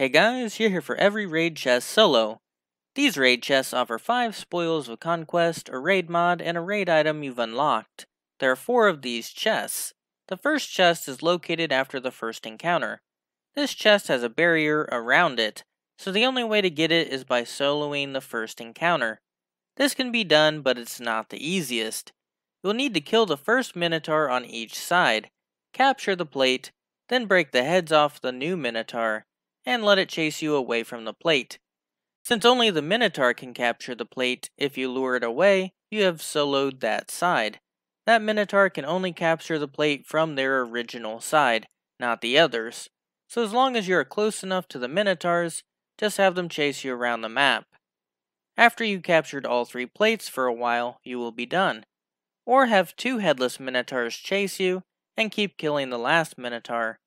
Hey guys, you're here for every raid chest solo. These raid chests offer 5 spoils of conquest, a raid mod, and a raid item you've unlocked. There are 4 of these chests. The first chest is located after the first encounter. This chest has a barrier around it, so the only way to get it is by soloing the first encounter. This can be done, but it's not the easiest. You'll need to kill the first Minotaur on each side, capture the plate, then break the heads off the new Minotaur and let it chase you away from the plate. Since only the Minotaur can capture the plate, if you lure it away, you have soloed that side. That Minotaur can only capture the plate from their original side, not the others. So as long as you are close enough to the Minotaurs, just have them chase you around the map. After you captured all three plates for a while, you will be done. Or have two headless Minotaurs chase you, and keep killing the last Minotaur.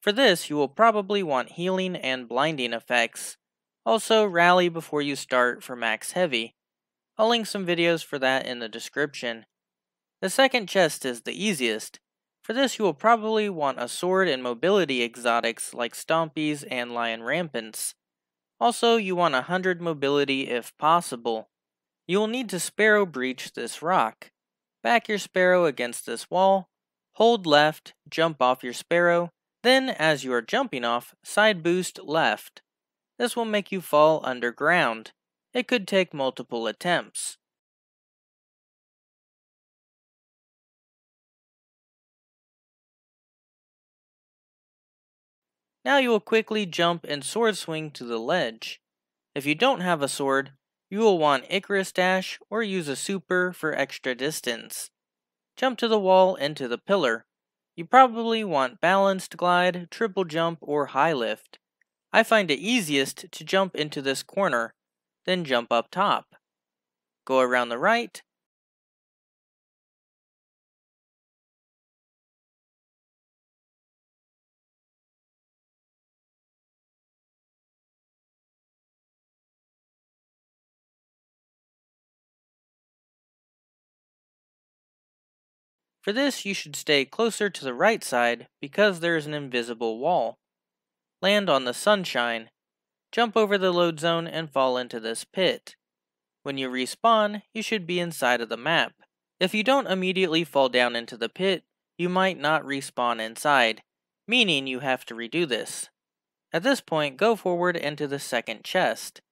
For this, you will probably want healing and blinding effects. Also, rally before you start for max heavy. I'll link some videos for that in the description. The second chest is the easiest. For this, you will probably want a sword and mobility exotics like Stompies and Lion Rampants. Also, you want 100 mobility if possible. You will need to Sparrow Breach this rock. Back your Sparrow against this wall, hold left, jump off your Sparrow, then, as you are jumping off, side boost left. This will make you fall underground. It could take multiple attempts. Now you will quickly jump and sword swing to the ledge. If you don't have a sword, you will want Icarus Dash or use a super for extra distance. Jump to the wall and to the pillar. You probably want balanced glide, triple jump, or high lift. I find it easiest to jump into this corner, then jump up top. Go around the right, For this, you should stay closer to the right side because there is an invisible wall. Land on the sunshine. Jump over the load zone and fall into this pit. When you respawn, you should be inside of the map. If you don't immediately fall down into the pit, you might not respawn inside, meaning you have to redo this. At this point, go forward into the second chest.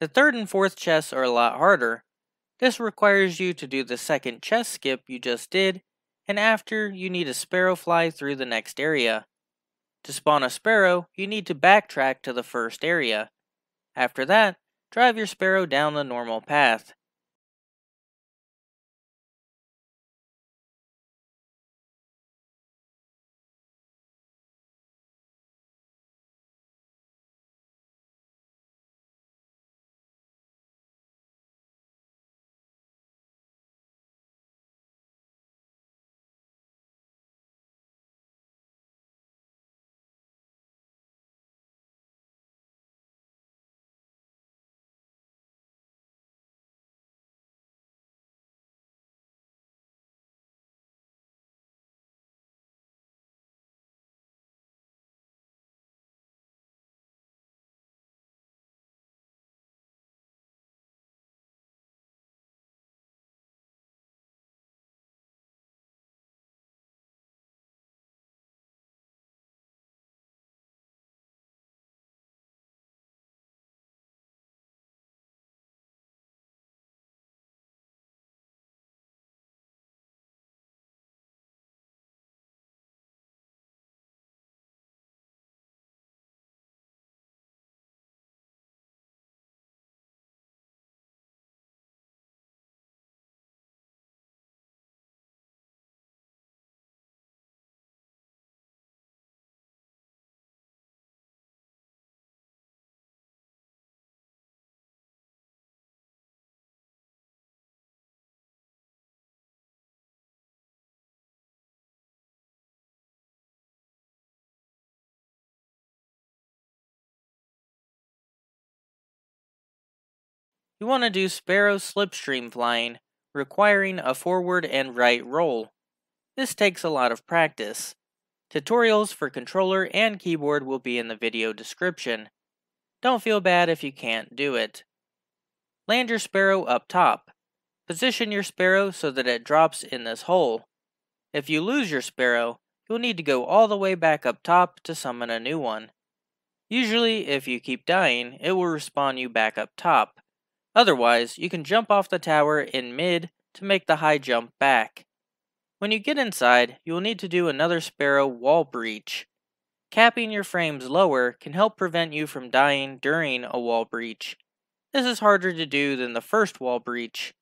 The third and fourth chests are a lot harder. This requires you to do the second chest skip you just did, and after, you need a sparrow fly through the next area. To spawn a sparrow, you need to backtrack to the first area. After that, drive your sparrow down the normal path. You want to do sparrow slipstream flying, requiring a forward and right roll. This takes a lot of practice. Tutorials for controller and keyboard will be in the video description. Don't feel bad if you can't do it. Land your sparrow up top. Position your sparrow so that it drops in this hole. If you lose your sparrow, you'll need to go all the way back up top to summon a new one. Usually, if you keep dying, it will respawn you back up top. Otherwise, you can jump off the tower in mid to make the high jump back. When you get inside, you will need to do another Sparrow wall breach. Capping your frames lower can help prevent you from dying during a wall breach. This is harder to do than the first wall breach.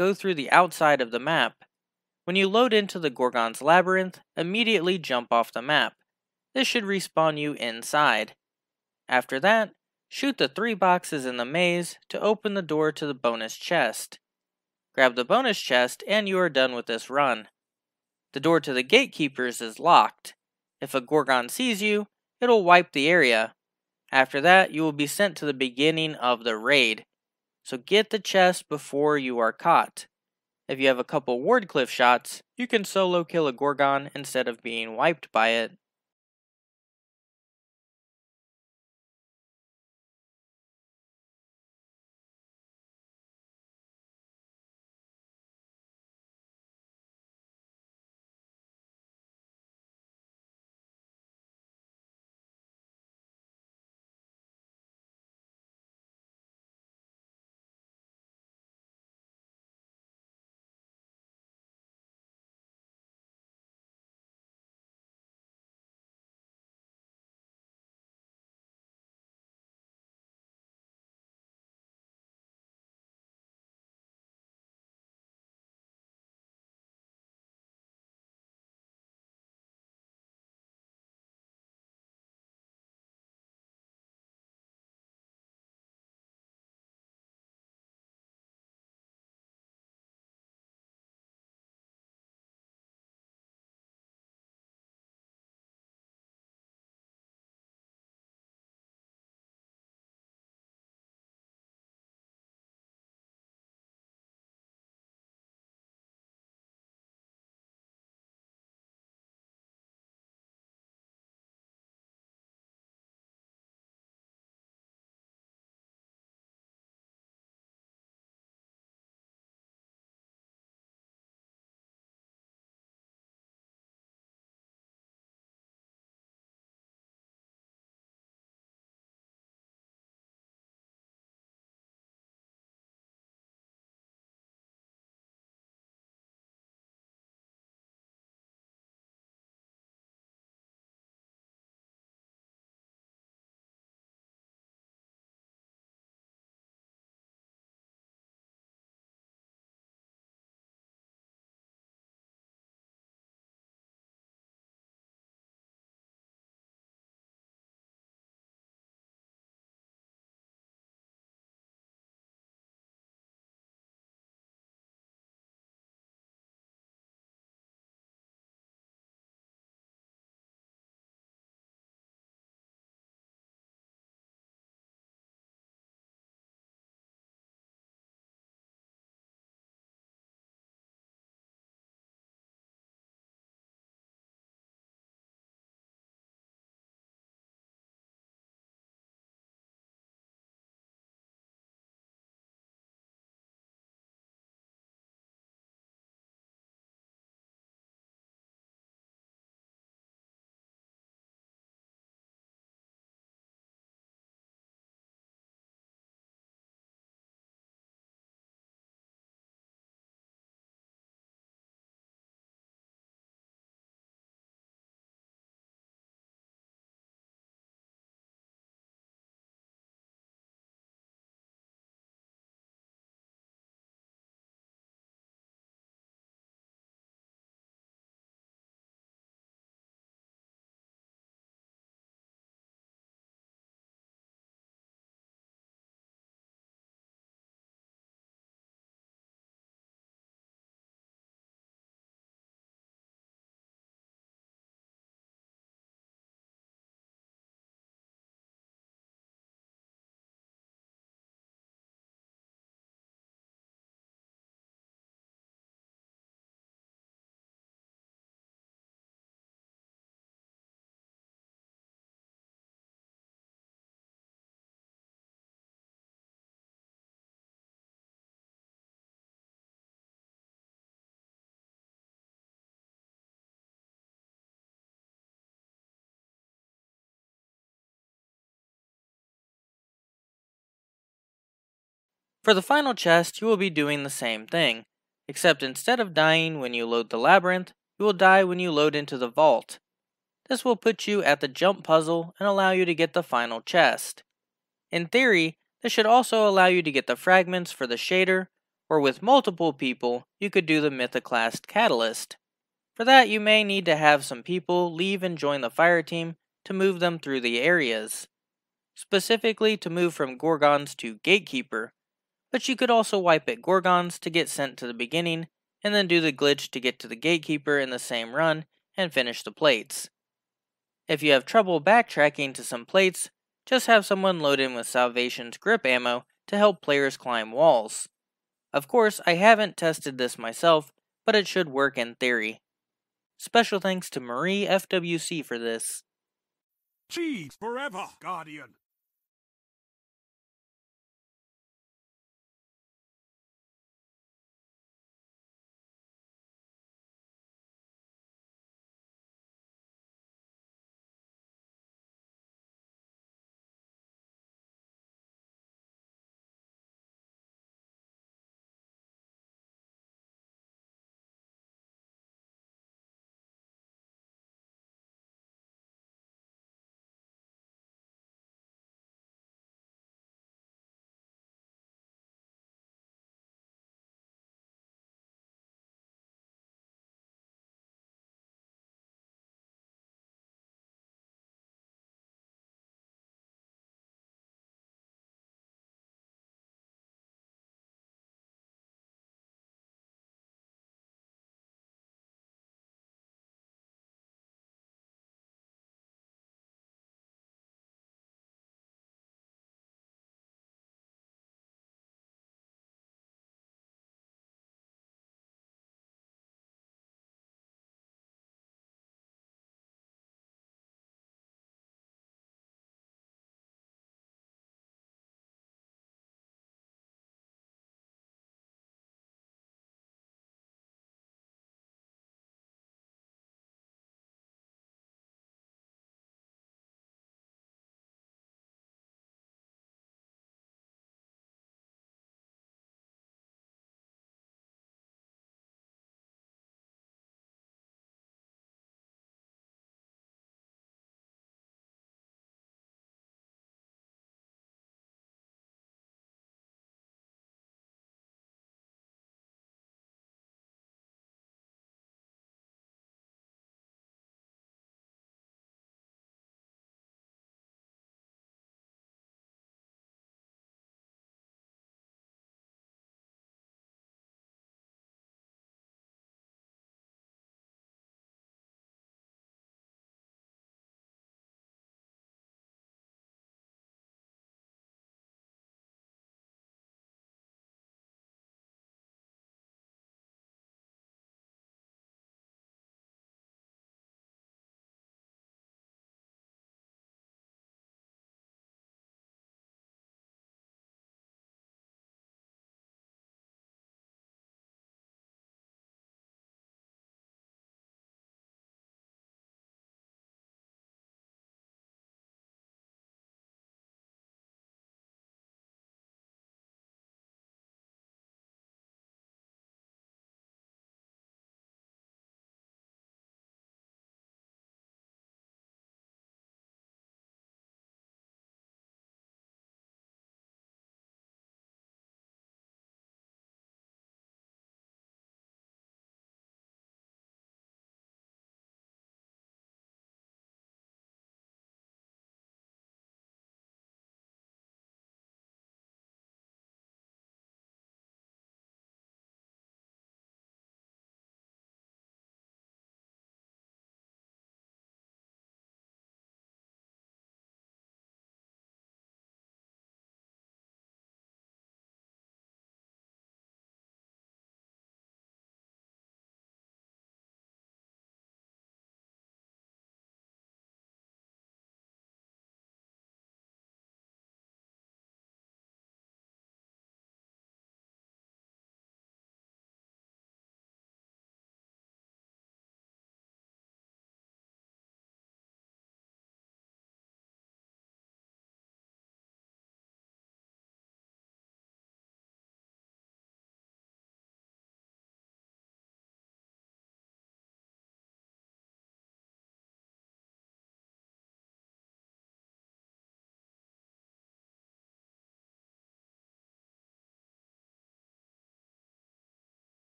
Go through the outside of the map. When you load into the Gorgon's Labyrinth, immediately jump off the map. This should respawn you inside. After that, shoot the three boxes in the maze to open the door to the bonus chest. Grab the bonus chest and you are done with this run. The door to the gatekeepers is locked. If a Gorgon sees you, it'll wipe the area. After that, you will be sent to the beginning of the raid. So get the chest before you are caught. If you have a couple Wardcliff shots, you can solo kill a Gorgon instead of being wiped by it. For the final chest, you will be doing the same thing, except instead of dying when you load the labyrinth, you will die when you load into the vault. This will put you at the jump puzzle and allow you to get the final chest. In theory, this should also allow you to get the fragments for the shader, or with multiple people, you could do the Mythoclast Catalyst. For that, you may need to have some people leave and join the fire team to move them through the areas. Specifically to move from Gorgons to Gatekeeper, but you could also wipe at Gorgons to get sent to the beginning, and then do the glitch to get to the Gatekeeper in the same run and finish the plates. If you have trouble backtracking to some plates, just have someone load in with Salvation's grip ammo to help players climb walls. Of course, I haven't tested this myself, but it should work in theory. Special thanks to Marie FWC for this. Cheese forever, Guardian!